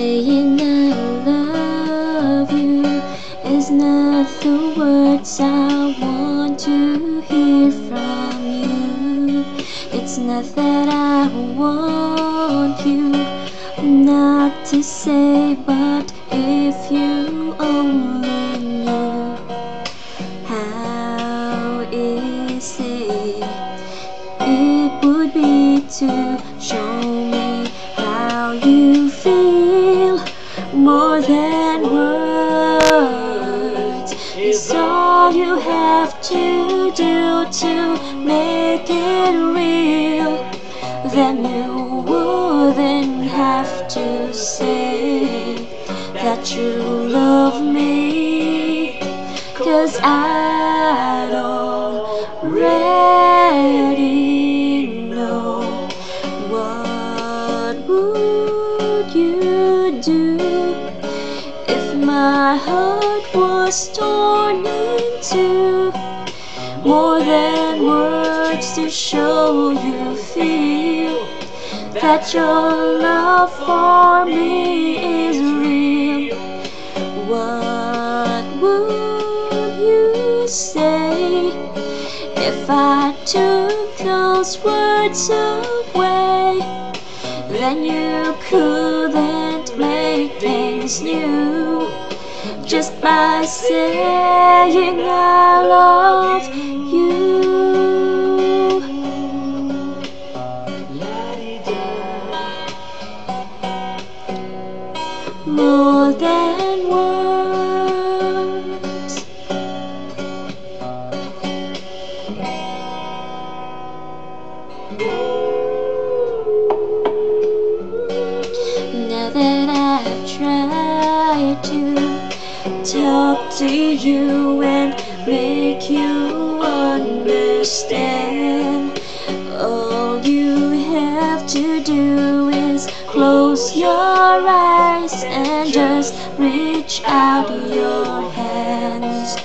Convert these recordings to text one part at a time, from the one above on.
saying I love you is not the words I want to hear from you. It's not that I want you not to say, but if you only knew how easy it would be to show. Than words is all you have to do to make it real. Then you wouldn't have to say that you love me cause I'd already know what would you do my heart was torn into more than words to show you feel that your love for me is real. What would you say if I took those words away? Then you couldn't make things new just by saying I love you. More than words. Now talk to you and make you understand, all you have to do is close your eyes and just reach out your hands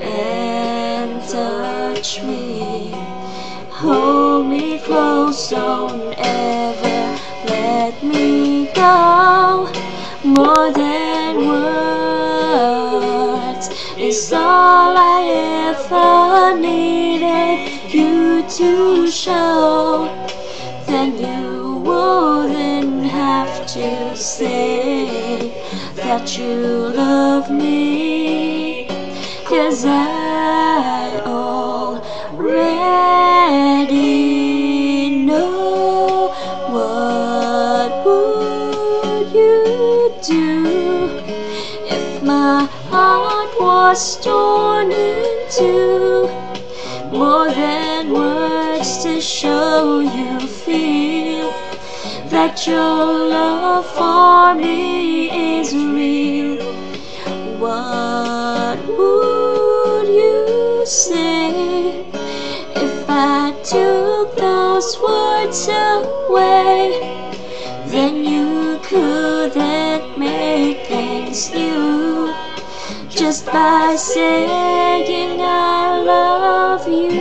and touch me. Hold me close, don't ever let me go. More than words is all I ever needed you to show. Then you wouldn't have to say that you love me. Cause I was torn more than words to show you feel that your love for me is real what would you say if I took those words away? Then you couldn't make things new just by saying I love you.